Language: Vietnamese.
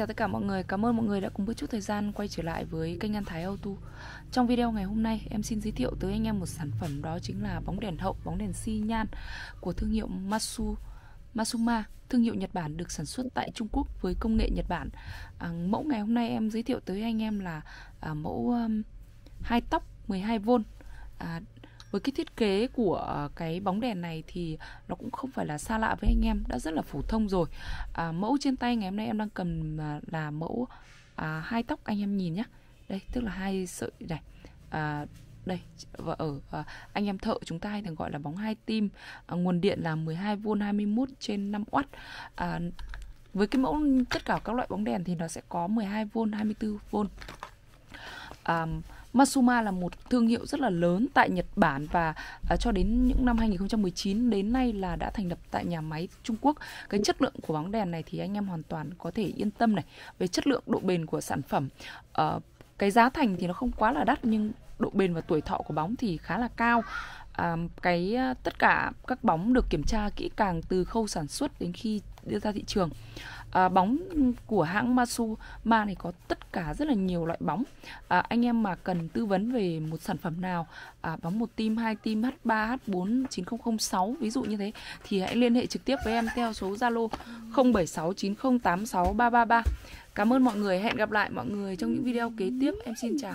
chào tất cả mọi người, cảm ơn mọi người đã cùng bước chút thời gian quay trở lại với kênh An Thái Auto. Trong video ngày hôm nay em xin giới thiệu tới anh em một sản phẩm đó chính là bóng đèn hậu, bóng đèn xi nhan của thương hiệu Masu Masuma, thương hiệu Nhật Bản được sản xuất tại Trung Quốc với công nghệ Nhật Bản. À, Mẫu ngày hôm nay em giới thiệu tới anh em là à, mẫu um, hai tóc 12V à, với cái thiết kế của à, cái bóng đèn này thì nó cũng không phải là xa lạ với anh em đã rất là phổ thông rồi. À, mẫu trên tay ngày hôm nay em đang cầm à, là, mẫu à, hai tóc anh em nhìn nhé đây tức là hai sợi này à, đây và ở à, anh em thợ chúng ta hay thường gọi là bóng hai tim. À, nguồn điện là 12V 21 trên 5W à, với cái mẫu tất cả các loại bóng đèn thì nó sẽ có 12V 24V à, Masuma là một thương hiệu rất là lớn tại Nhật Bản và uh, cho đến những năm 2019 đến nay là đã thành lập tại nhà máy Trung Quốc. Cái chất lượng của bóng đèn này thì anh em hoàn toàn có thể yên tâm này về chất lượng độ bền của sản phẩm. Uh, cái giá thành thì nó không quá là đắt nhưng độ bền và tuổi thọ của bóng thì khá là cao à, cái à, tất cả các bóng được kiểm tra kỹ càng từ khâu sản xuất đến khi đưa ra thị trường à, bóng của hãng Masu Ma này có tất cả rất là nhiều loại bóng à, anh em mà cần tư vấn về một sản phẩm nào à, bóng một tim hai tim H3 H4 9006 ví dụ như thế thì hãy liên hệ trực tiếp với em theo số Zalo 0769086333 Cảm ơn mọi người, hẹn gặp lại mọi người trong những video kế tiếp. Em xin chào.